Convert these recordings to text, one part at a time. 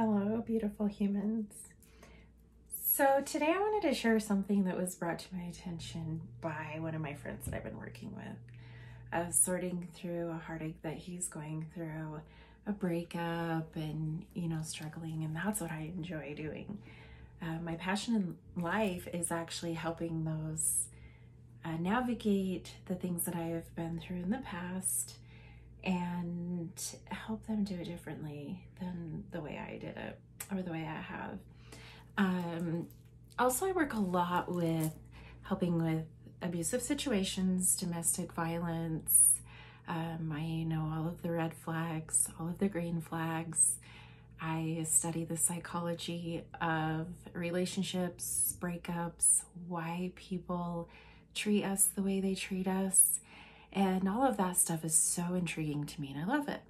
Hello, beautiful humans. So today I wanted to share something that was brought to my attention by one of my friends that I've been working with. I was sorting through a heartache that he's going through, a breakup and, you know, struggling, and that's what I enjoy doing. Uh, my passion in life is actually helping those uh, navigate the things that I have been through in the past and help them do it differently than the way I did it or the way I have. Um, also, I work a lot with helping with abusive situations, domestic violence. Um, I know all of the red flags, all of the green flags. I study the psychology of relationships, breakups, why people treat us the way they treat us. And all of that stuff is so intriguing to me and I love it.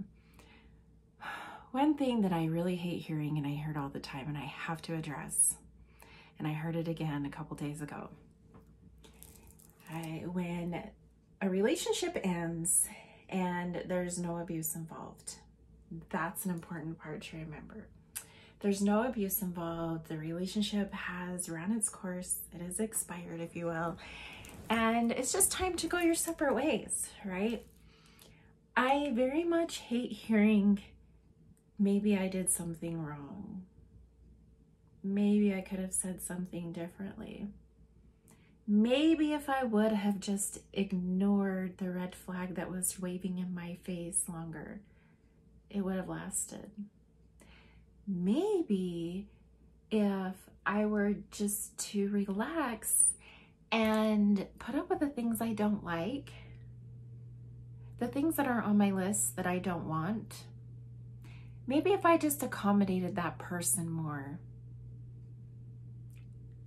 One thing that I really hate hearing and I heard all the time and I have to address, and I heard it again a couple days ago. I, when a relationship ends and there's no abuse involved, that's an important part to remember. There's no abuse involved. The relationship has run its course. It is expired, if you will and it's just time to go your separate ways, right? I very much hate hearing maybe I did something wrong. Maybe I could have said something differently. Maybe if I would have just ignored the red flag that was waving in my face longer, it would have lasted. Maybe if I were just to relax and put up with the things I don't like, the things that are on my list that I don't want. Maybe if I just accommodated that person more,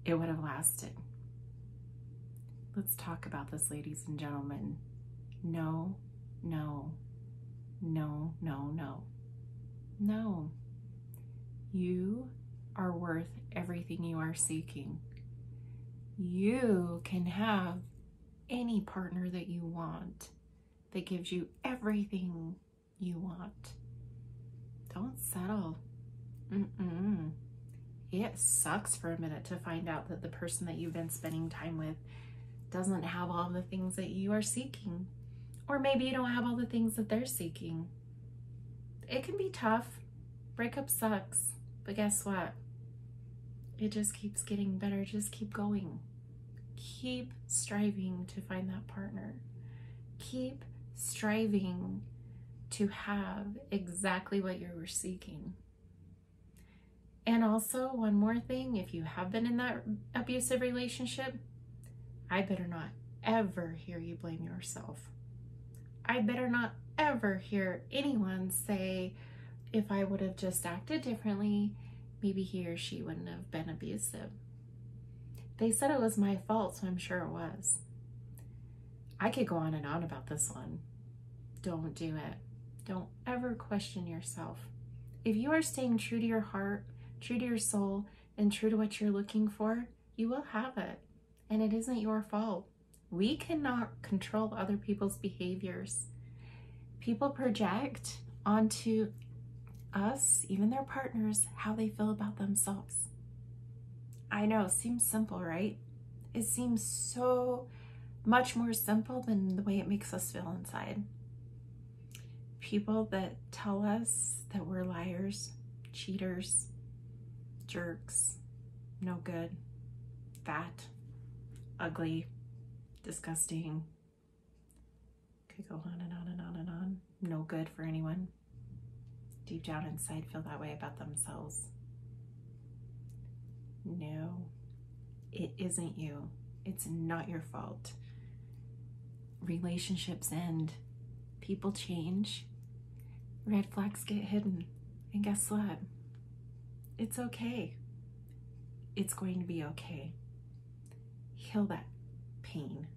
it would have lasted. Let's talk about this, ladies and gentlemen. No, no, no, no, no, no. You are worth everything you are seeking you can have any partner that you want that gives you everything you want. Don't settle. Mm-mm. It sucks for a minute to find out that the person that you've been spending time with doesn't have all the things that you are seeking. Or maybe you don't have all the things that they're seeking. It can be tough. Breakup sucks. But guess what? It just keeps getting better. Just keep going. Keep striving to find that partner. Keep striving to have exactly what you were seeking. And also, one more thing if you have been in that abusive relationship, I better not ever hear you blame yourself. I better not ever hear anyone say, if I would have just acted differently, maybe he or she wouldn't have been abusive. They said it was my fault, so I'm sure it was. I could go on and on about this one. Don't do it. Don't ever question yourself. If you are staying true to your heart, true to your soul, and true to what you're looking for, you will have it. And it isn't your fault. We cannot control other people's behaviors. People project onto us, even their partners, how they feel about themselves. I know, seems simple, right? It seems so much more simple than the way it makes us feel inside. People that tell us that we're liars, cheaters, jerks, no good, fat, ugly, disgusting, could go on and on and on and on, no good for anyone deep down inside feel that way about themselves. No, it isn't you. It's not your fault. Relationships end, people change, red flags get hidden. And guess what? It's okay. It's going to be okay. Heal that pain,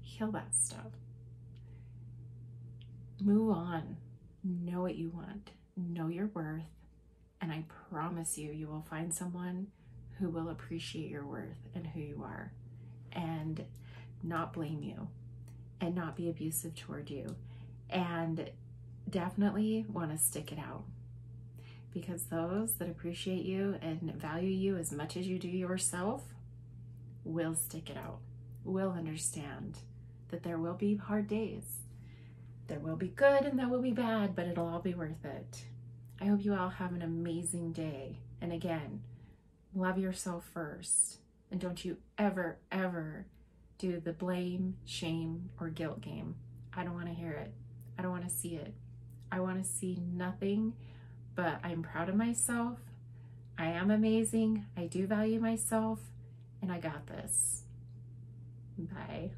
heal that stuff. Move on. Know what you want know your worth, and I promise you, you will find someone who will appreciate your worth and who you are and not blame you and not be abusive toward you and definitely want to stick it out because those that appreciate you and value you as much as you do yourself will stick it out, will understand that there will be hard days. There will be good and there will be bad, but it'll all be worth it. I hope you all have an amazing day. And again, love yourself first. And don't you ever, ever do the blame, shame, or guilt game. I don't want to hear it. I don't want to see it. I want to see nothing but I'm proud of myself. I am amazing. I do value myself. And I got this. Bye.